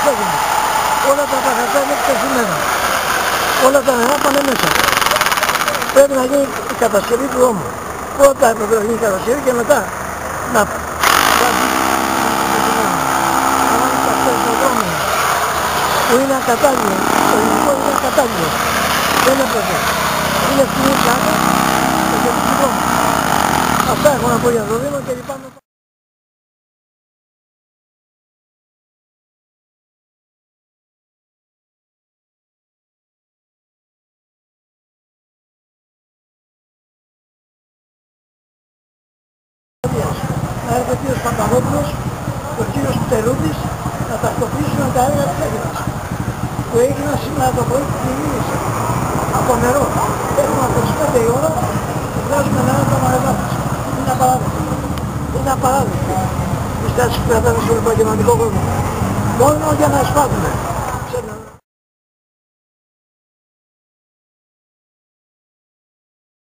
ξέχουν. Όλα τα παχατά είναι εκτεθειμένα. Όλα τα νερά πάνε μέσα. Πρέπει να γίνει η κατασκευή του δρόμου. Πρώτα έπρεπε να γίνει η κατασκευή και μετά να φτάσει να βάλει τα αυτές στο δρόμο που είναι ακατάλληλο. Το ελληνικό είναι ακατάλληλο. Δεν έπρεπε. Είναι στιγμή πλάκα και και του δρόμου. Αυτά έχω να πω για το Δήμο και λυπάμαι. Να έρθει ο κύριος Παπαδόπουλος και ο κύριος Πτερούδης να ταυτοποιήσουν τα έργα της Έγινας. Που έγιναν σήμερα το πρωί που πλημμύρισε από νερό. Έχουμε από τις 5 η ώρα και βγάζουμε νερό από τα μαρεβά μας. Είναι απαράδεκτο. Είναι απαράδεκτο. Οι στάσεις που κρατάνε στον επαγγελματικό κόσμο. Μόνο για να εισπάτουμε. Ξέρετε,